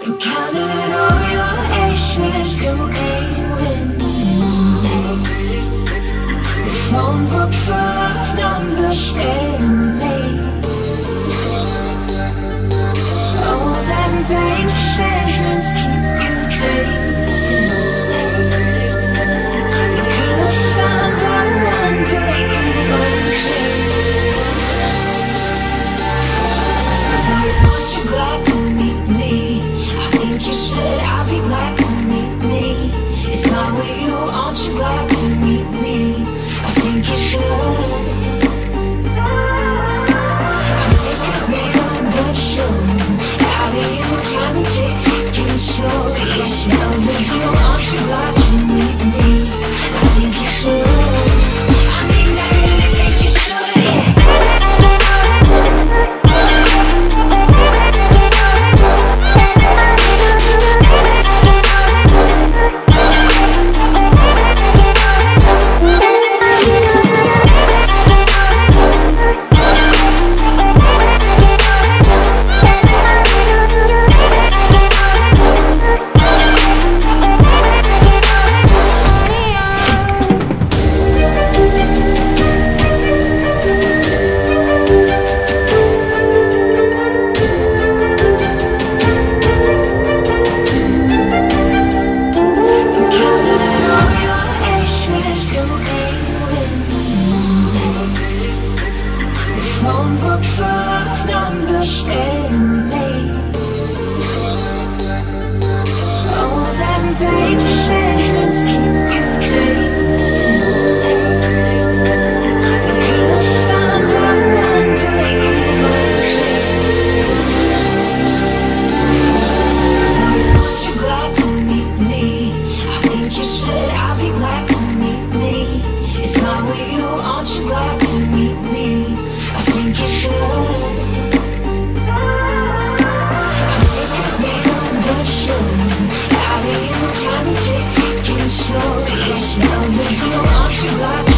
Been counting all your ashes, you ain't with me The phone book full of numbers, late All them vain decisions keep you take. Thank. usted. Please don't you like